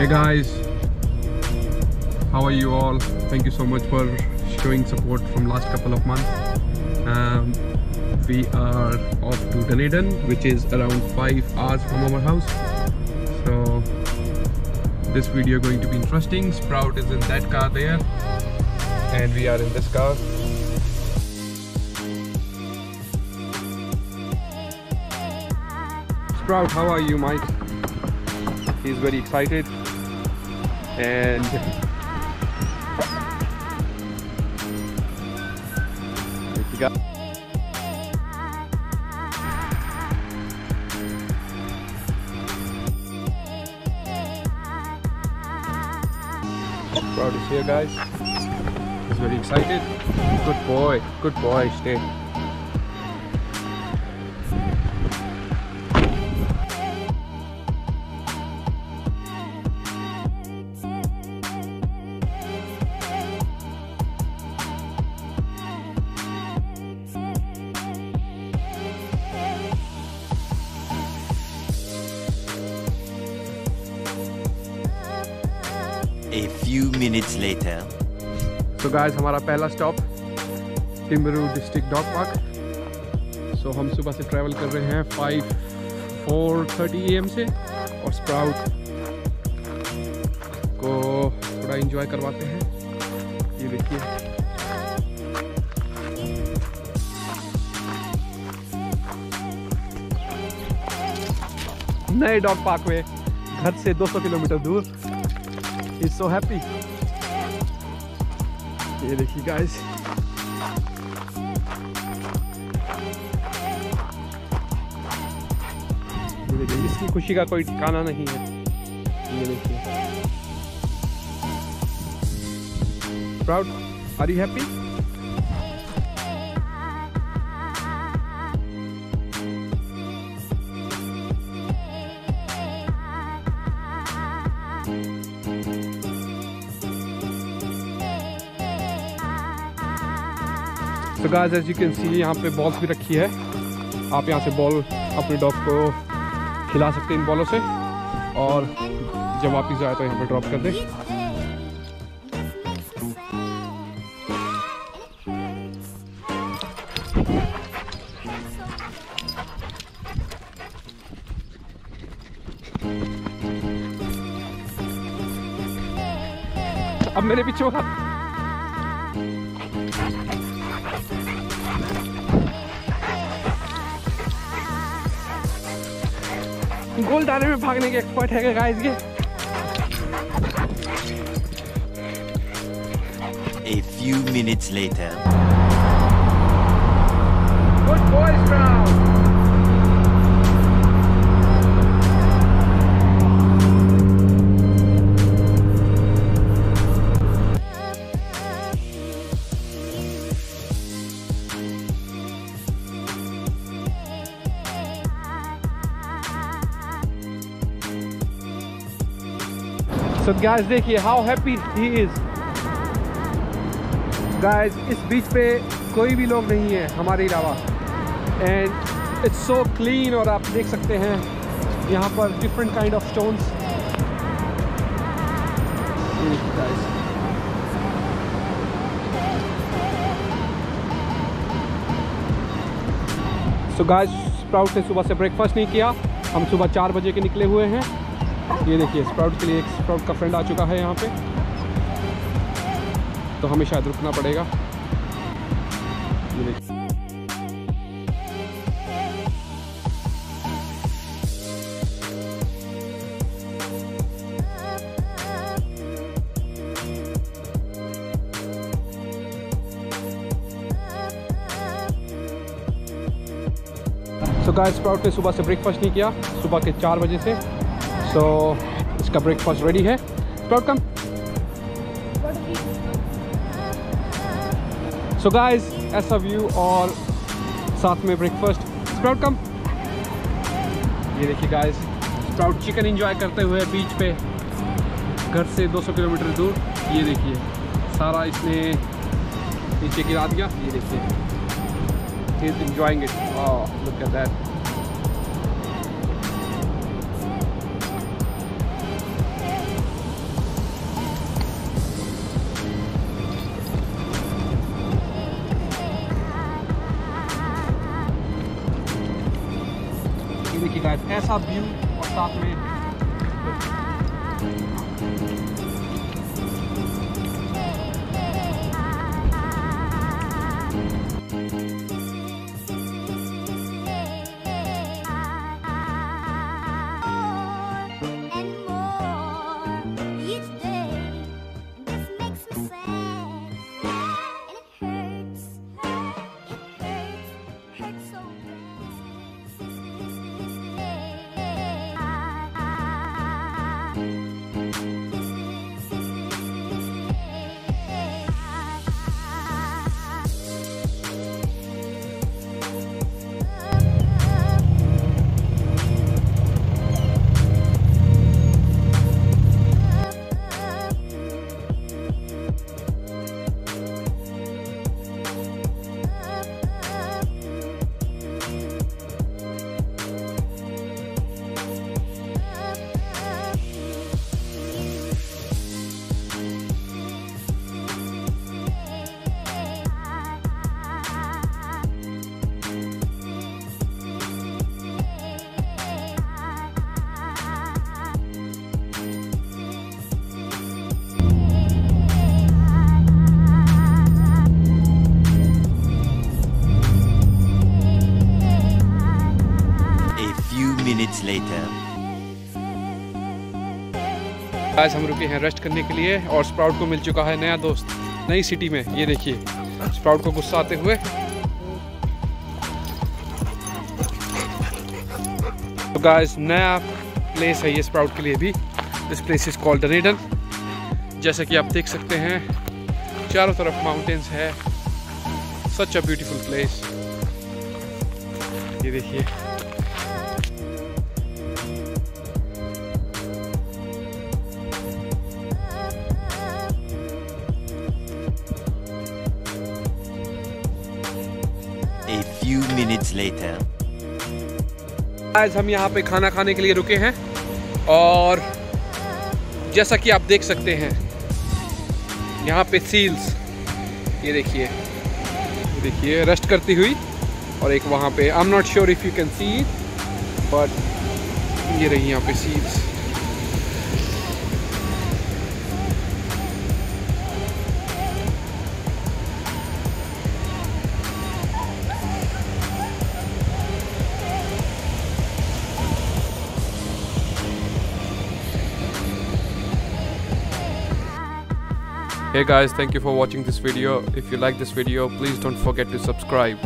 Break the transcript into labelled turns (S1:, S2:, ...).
S1: Hey guys, how are you all? Thank you so much for showing support from last couple of months. Um, we are off to Dunedin, which is around five hours from our house. So this video is going to be interesting. Sprout is in that car there, and we are in this car. Sprout, how are you, Mike? He's very excited and you got Sprout is here guys. He's very excited. Good boy. Good boy stay
S2: minutes later.
S1: तो guys हमारा पहला stop Timbaru district dog park so हम सुबह से travel कर रहे हैं five four thirty ए से और स्प्राउट को थोड़ा इंजॉय करवाते हैं। ये देखिए। नए डॉग पार्क में घर से 200 किलोमीटर दूर। इज़ सो हैप्पी ये देखिए गाइस ये देखिए इसकी खुशी का कोई ठिकाना नहीं है। ये देखिए proud are you happy guys as you can see यहाँ पे बॉल्स भी रखी है। आप यहाँ से बॉल अपने डॉग को खिला सकते हैं इन बॉलों से। और जब वापस आए तो यहाँ पे ड्रॉप कर दें। अब मेरे पीछे वो गोल डाले में भागने के एक्सपर्ट है गाइस ये
S2: A few minutes later.
S1: Good boy sprout So guys, देखिए how happy he is. Guys, इस बीच पे कोई भी लोग नहीं है हमारे अलावा। एंड इट्स सो क्लीन और आप देख सकते हैं यहाँ पर different kind of stones so guys sprout ने सुबह से ब्रेकफास्ट नहीं किया। हम सुबह चार बजे के निकले हुए हैं। ये देखिए स्प्राउट के लिए एक स्प्राउट का फ्रेंड आ चुका है यहाँ पे। तो हमें शायद रुकना पड़ेगा। ये गाइस स्प्राउट ने सुबह से ब्रेकफास्ट नहीं किया, सुबह के चार बजे से। सो इसका ब्रेकफास्ट रेडी है। स्प्राउट कम सो गाइस ऐसा व्यू और साथ में ब्रेकफास्ट स्प्राउट कम ये देखिए गाइस स्प्राउट चिकन एंजॉय करते हुए बीच पे। घर से 200 किलोमीटर दूर। ये देखिए, सारा इसने नीचे गिरा दिया। ये देखिए enjoying it. Oh look at ऐसा व्यू और साथ में
S2: minutes later.
S1: आज हम रुके हैं रेस्ट करने के लिए और स्प्राउट को मिल चुका है नया दोस्त नई सिटी में। ये देखिए स्प्राउट को गुस्सा आते हुए। तो गाइस नया प्लेस है ये स्प्राउट के लिए भी। This place is called Dunedin जैसा कि आप देख सकते हैं, चारों तरफ़ माउंटेन्स है। सच अ ब्यूटीफुल प्लेस ये देखिए।
S2: Later.
S1: आज हम यहाँ पे खाना खाने के लिए रुके हैं और जैसा कि आप देख सकते हैं, यहाँ पे सील्स ये देखिए देखिए रेस्ट करती हुई और एक वहाँ पे I am not sure if you can see but ये रही यहाँ पे seals Hey guys, thank you for watching this video. If you like this video, please don't forget to subscribe.